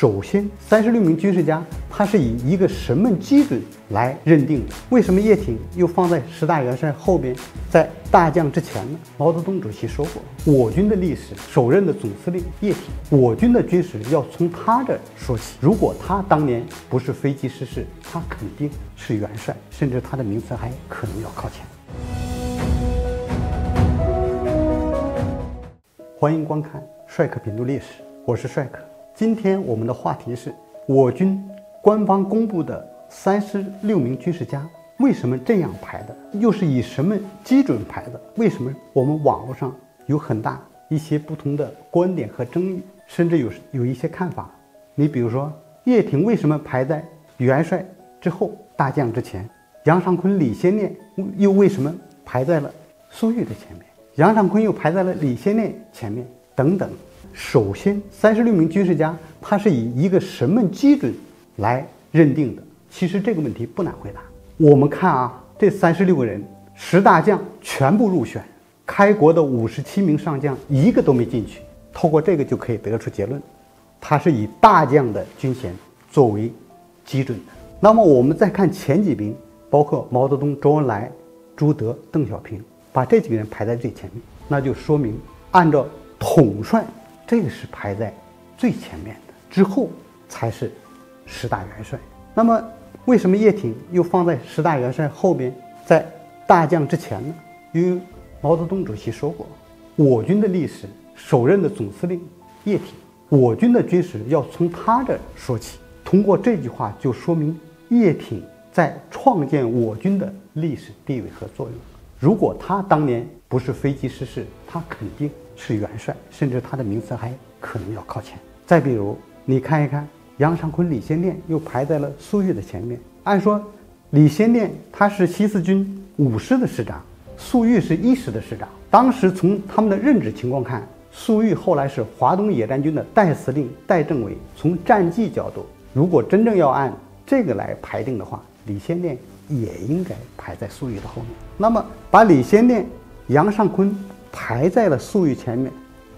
首先，三十六名军事家，他是以一个什么基准来认定的？为什么叶挺又放在十大元帅后边，在大将之前呢？毛泽东主席说过，我军的历史首任的总司令叶挺，我军的军史要从他这说起。如果他当年不是飞机失事，他肯定是元帅，甚至他的名次还可能要靠前。欢迎观看帅克品读历史，我是帅克。今天我们的话题是我军官方公布的三十六名军事家为什么这样排的，又是以什么基准排的？为什么我们网络上有很大一些不同的观点和争议，甚至有有一些看法？你比如说叶挺为什么排在元帅之后，大将之前？杨尚昆、李先念又为什么排在了粟裕的前面？杨尚昆又排在了李先念前面？等等。首先，三十六名军事家，他是以一个什么基准来认定的？其实这个问题不难回答。我们看啊，这三十六个人，十大将全部入选，开国的五十七名上将一个都没进去。透过这个就可以得出结论，他是以大将的军衔作为基准的。那么我们再看前几名，包括毛泽东、周恩来、朱德、邓小平，把这几个人排在最前面，那就说明按照统帅。这个是排在最前面的，之后才是十大元帅。那么，为什么叶挺又放在十大元帅后边，在大将之前呢？因为毛泽东主席说过，我军的历史首任的总司令叶挺，我军的军史要从他这说起。通过这句话，就说明叶挺在创建我军的历史地位和作用。如果他当年不是飞机失事，他肯定。是元帅，甚至他的名次还可能要靠前。再比如，你看一看杨尚昆、李先念又排在了粟裕的前面。按说，李先念他是西四军五师的师长，粟裕是一师的师长。当时从他们的任职情况看，粟裕后来是华东野战军的代司令、代政委。从战绩角度，如果真正要按这个来排定的话，李先念也应该排在粟裕的后面。那么，把李先念、杨尚昆。排在了粟裕前面，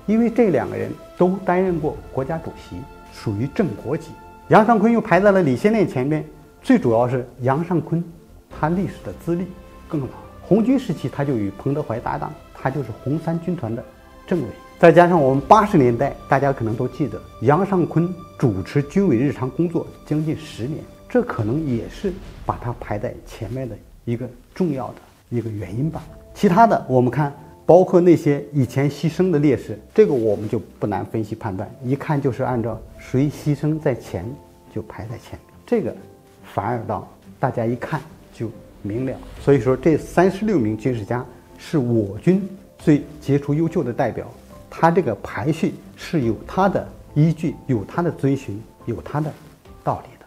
因为这两个人都担任过国家主席，属于正国级。杨尚昆又排在了李先念前面，最主要是杨尚昆，他历史的资历更老，红军时期他就与彭德怀搭档，他就是红三军团的政委。再加上我们八十年代，大家可能都记得，杨尚昆主持军委日常工作将近十年，这可能也是把他排在前面的一个重要的一个原因吧。其他的，我们看。包括那些以前牺牲的烈士，这个我们就不难分析判断，一看就是按照谁牺牲在前就排在前面，这个反而到大家一看就明了。所以说，这三十六名军事家是我军最杰出优秀的代表，他这个排序是有他的依据，有他的遵循，有他的道理。